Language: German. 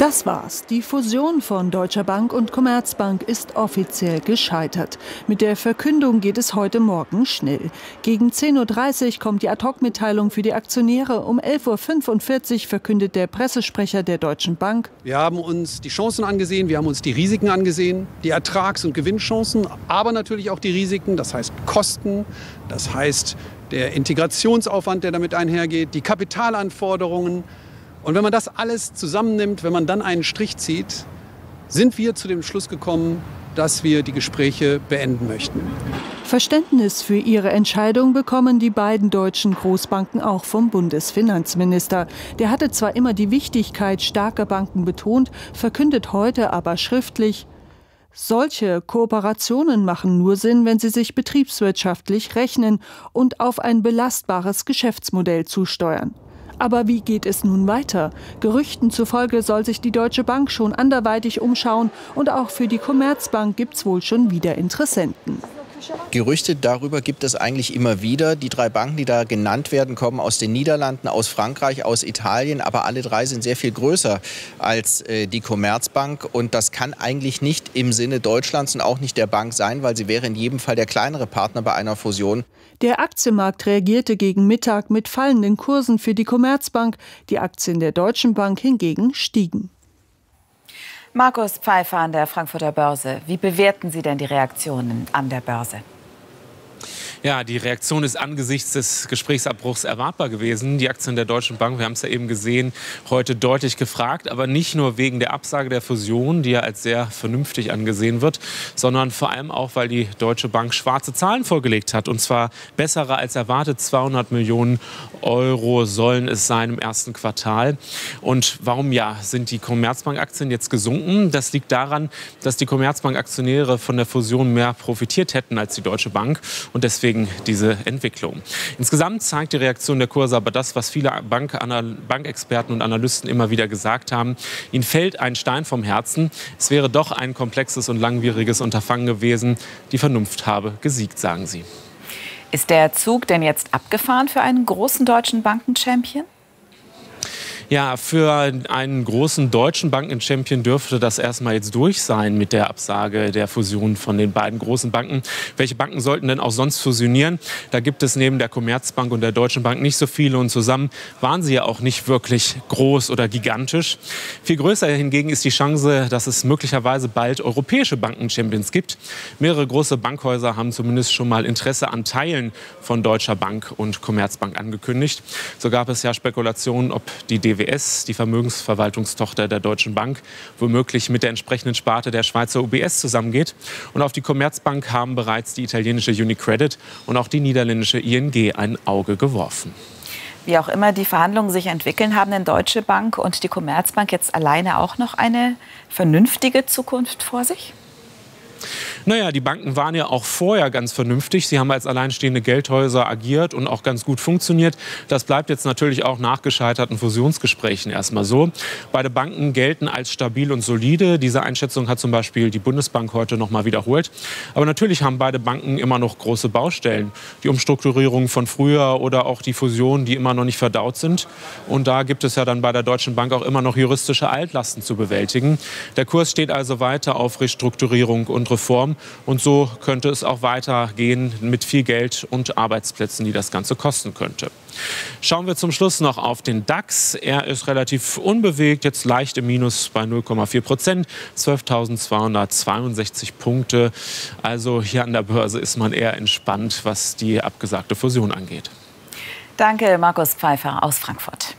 Das war's. Die Fusion von Deutscher Bank und Commerzbank ist offiziell gescheitert. Mit der Verkündung geht es heute Morgen schnell. Gegen 10.30 Uhr kommt die Ad-Hoc-Mitteilung für die Aktionäre. Um 11.45 Uhr verkündet der Pressesprecher der Deutschen Bank. Wir haben uns die Chancen angesehen, wir haben uns die Risiken angesehen, die Ertrags- und Gewinnchancen, aber natürlich auch die Risiken, das heißt Kosten, das heißt der Integrationsaufwand, der damit einhergeht, die Kapitalanforderungen, und wenn man das alles zusammennimmt, wenn man dann einen Strich zieht, sind wir zu dem Schluss gekommen, dass wir die Gespräche beenden möchten. Verständnis für ihre Entscheidung bekommen die beiden deutschen Großbanken auch vom Bundesfinanzminister. Der hatte zwar immer die Wichtigkeit starker Banken betont, verkündet heute aber schriftlich, solche Kooperationen machen nur Sinn, wenn sie sich betriebswirtschaftlich rechnen und auf ein belastbares Geschäftsmodell zusteuern. Aber wie geht es nun weiter? Gerüchten zufolge soll sich die Deutsche Bank schon anderweitig umschauen und auch für die Commerzbank gibt es wohl schon wieder Interessenten. Gerüchte darüber gibt es eigentlich immer wieder. Die drei Banken, die da genannt werden, kommen aus den Niederlanden, aus Frankreich, aus Italien, aber alle drei sind sehr viel größer als äh, die Commerzbank und das kann eigentlich nicht im Sinne Deutschlands und auch nicht der Bank sein, weil sie wäre in jedem Fall der kleinere Partner bei einer Fusion. Der Aktienmarkt reagierte gegen Mittag mit fallenden Kursen für die Commerzbank, die Aktien der Deutschen Bank hingegen stiegen. Markus Pfeiffer an der Frankfurter Börse. Wie bewerten Sie denn die Reaktionen an der Börse? Ja, die Reaktion ist angesichts des Gesprächsabbruchs erwartbar gewesen. Die Aktien der Deutschen Bank, wir haben es ja eben gesehen, heute deutlich gefragt, aber nicht nur wegen der Absage der Fusion, die ja als sehr vernünftig angesehen wird, sondern vor allem auch, weil die Deutsche Bank schwarze Zahlen vorgelegt hat und zwar bessere als erwartet. 200 Millionen Euro sollen es sein im ersten Quartal. Und warum ja sind die Commerzbank-Aktien jetzt gesunken? Das liegt daran, dass die Commerzbank-Aktionäre von der Fusion mehr profitiert hätten als die Deutsche Bank und deswegen deswegen diese Entwicklung. Insgesamt zeigt die Reaktion der Kurse aber das, was viele Bank Bankexperten und Analysten immer wieder gesagt haben. Ihnen fällt ein Stein vom Herzen. Es wäre doch ein komplexes und langwieriges Unterfangen gewesen. Die Vernunft habe gesiegt, sagen sie. Ist der Zug denn jetzt abgefahren für einen großen deutschen Bankenchampion? Ja, für einen großen deutschen Banken-Champion dürfte das erstmal jetzt durch sein mit der Absage der Fusion von den beiden großen Banken. Welche Banken sollten denn auch sonst fusionieren? Da gibt es neben der Commerzbank und der Deutschen Bank nicht so viele und zusammen waren sie ja auch nicht wirklich groß oder gigantisch. Viel größer hingegen ist die Chance, dass es möglicherweise bald europäische Banken-Champions gibt. Mehrere große Bankhäuser haben zumindest schon mal Interesse an Teilen von Deutscher Bank und Commerzbank angekündigt. So gab es ja Spekulationen, ob die DW DWS, die Vermögensverwaltungstochter der Deutschen Bank, womöglich mit der entsprechenden Sparte der Schweizer UBS zusammengeht. Und auf die Commerzbank haben bereits die italienische Unicredit und auch die niederländische ING ein Auge geworfen. Wie auch immer die Verhandlungen sich entwickeln, haben denn Deutsche Bank und die Commerzbank jetzt alleine auch noch eine vernünftige Zukunft vor sich? Naja, die Banken waren ja auch vorher ganz vernünftig. Sie haben als alleinstehende Geldhäuser agiert und auch ganz gut funktioniert. Das bleibt jetzt natürlich auch nach gescheiterten Fusionsgesprächen erstmal so. Beide Banken gelten als stabil und solide. Diese Einschätzung hat zum Beispiel die Bundesbank heute noch mal wiederholt. Aber natürlich haben beide Banken immer noch große Baustellen. Die Umstrukturierung von früher oder auch die Fusionen, die immer noch nicht verdaut sind. Und da gibt es ja dann bei der Deutschen Bank auch immer noch juristische Altlasten zu bewältigen. Der Kurs steht also weiter auf Restrukturierung und Reform. Reform. Und so könnte es auch weitergehen mit viel Geld und Arbeitsplätzen, die das Ganze kosten könnte. Schauen wir zum Schluss noch auf den DAX. Er ist relativ unbewegt, jetzt leicht im Minus bei 0,4 Prozent, 12.262 Punkte. Also hier an der Börse ist man eher entspannt, was die abgesagte Fusion angeht. Danke, Markus Pfeiffer aus Frankfurt.